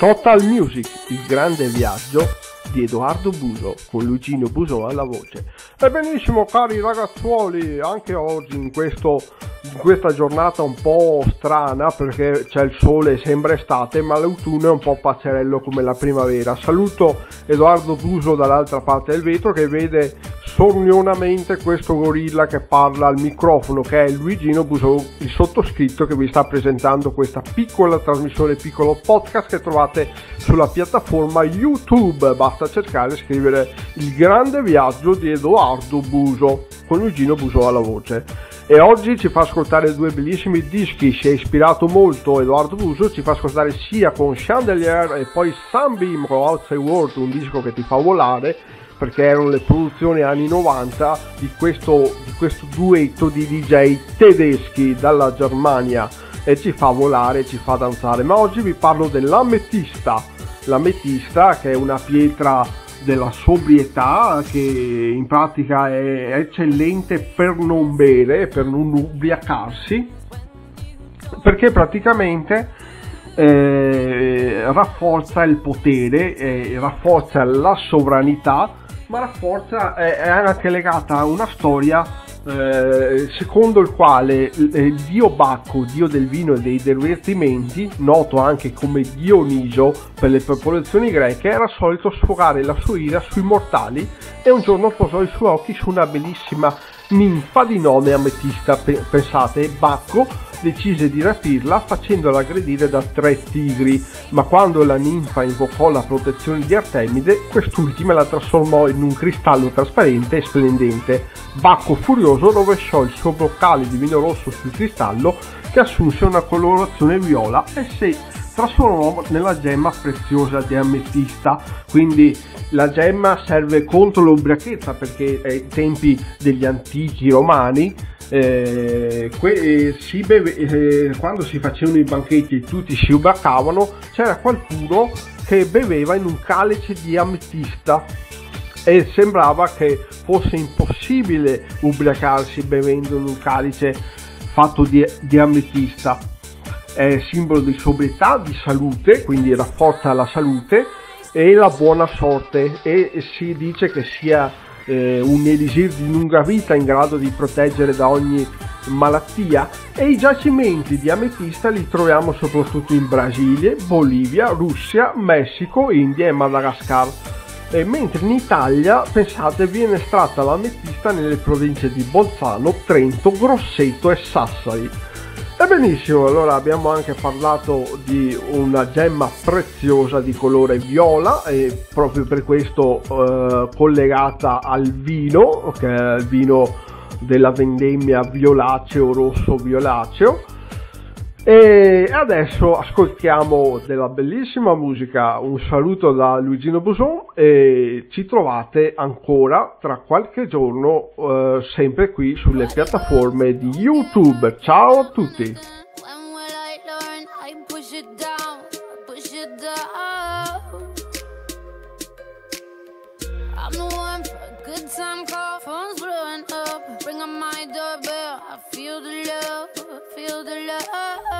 Total Music, il grande viaggio di Edoardo Buso con Luigino Buso alla voce. E benissimo cari ragazzuoli, anche oggi in, questo, in questa giornata un po' strana perché c'è il sole, sembra estate, ma l'autunno è un po' pazzerello come la primavera. Saluto Edoardo Buso dall'altra parte del vetro che vede sornionamente questo gorilla che parla al microfono che è Luigino Buso, il sottoscritto che vi sta presentando questa piccola trasmissione, piccolo podcast che trovate sulla piattaforma YouTube. Basta cercare e scrivere il grande viaggio di Edoardo Buso con Luigino Buso alla voce. E oggi ci fa ascoltare due bellissimi dischi, si è ispirato molto Edoardo Buso, ci fa ascoltare sia con Chandelier e poi Sunbeam con Outside World, un disco che ti fa volare perché erano le produzioni anni 90 di questo, di questo duetto di DJ tedeschi dalla Germania e ci fa volare, ci fa danzare. Ma oggi vi parlo dell'ametista, l'ametista che è una pietra della sobrietà che in pratica è eccellente per non bere, per non ubriacarsi, perché praticamente eh, rafforza il potere, eh, rafforza la sovranità ma rafforza, è, è anche legata a una storia eh, secondo il quale eh, dio Bacco, dio del vino e dei divertimenti, noto anche come Dioniso per le popolazioni greche, era solito sfogare la sua ira sui mortali e un giorno posò i suoi occhi su una bellissima ninfa di nome ametista. Pensate, Bacco decise di rapirla facendola aggredire da tre tigri, ma quando la ninfa invocò la protezione di Artemide, quest'ultima la trasformò in un cristallo trasparente e splendente. Bacco furioso rovesciò il suo boccale di vino rosso sul cristallo che assunse una colorazione viola e si trasformò nella gemma preziosa di ametista. Quindi la gemma serve contro l'ubriachezza perché ai tempi degli antichi romani eh, que- eh, si beve- eh, quando si facevano i banchetti e tutti si ubriacavano, c'era qualcuno che beveva in un calice di ametista e sembrava che fosse impossibile ubriacarsi bevendo in un calice fatto di, di ametista. È simbolo di sobrietà, di salute, quindi rafforza la salute e la buona sorte e si dice che sia eh, un elisir di lunga vita in grado di proteggere da ogni malattia e i giacimenti di ametista li troviamo soprattutto in Brasile, Bolivia, Russia, Messico, India e Madagascar. E mentre in Italia, pensate, viene estratta l'ametista nelle province di Bolzano, Trento, Grosseto e Sassari. E benissimo, allora abbiamo anche parlato di una gemma preziosa di colore viola e proprio per questo eh, collegata al vino, che è il vino della vendemmia violaceo, rosso violaceo e adesso ascoltiamo della bellissima musica, un saluto da Luigino Buson e ci trovate ancora tra qualche giorno eh, sempre qui sulle piattaforme di YouTube. Ciao a tutti! The love.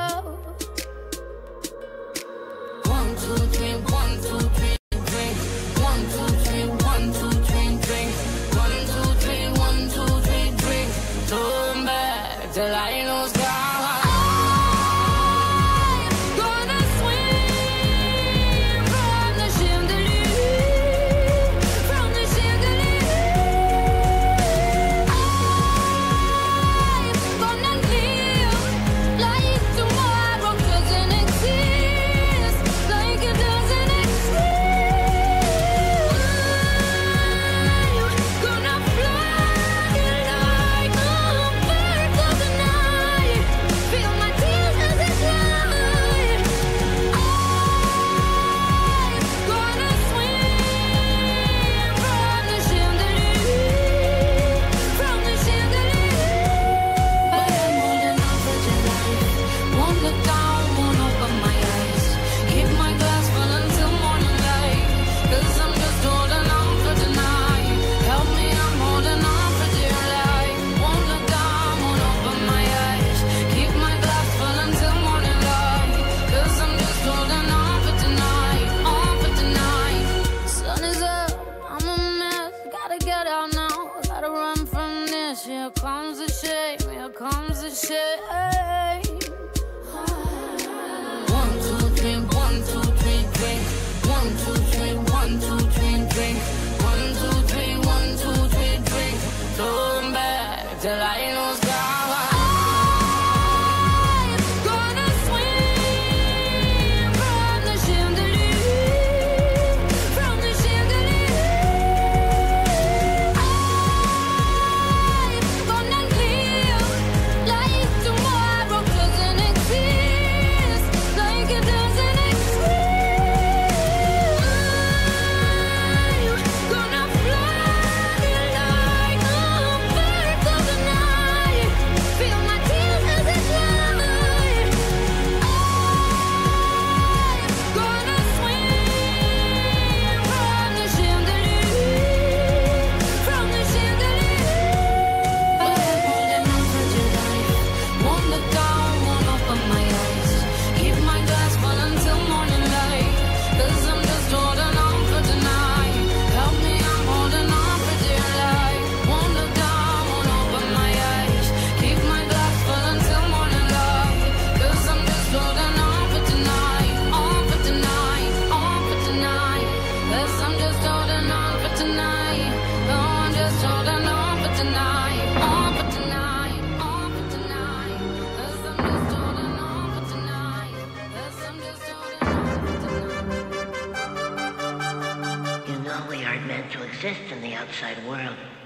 outside world.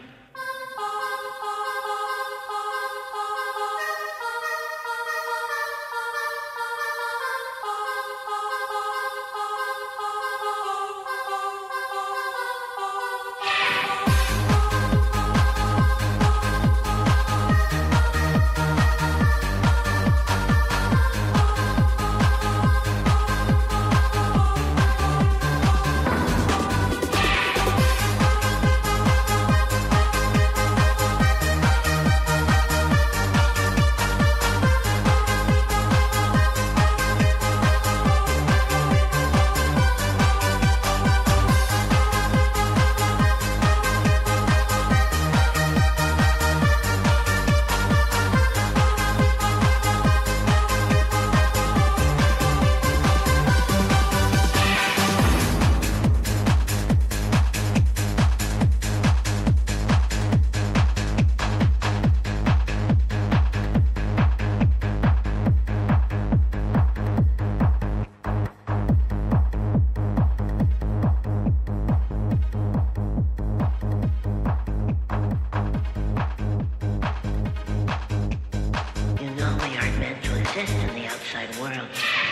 outside world.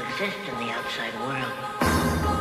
Exist in the outside world.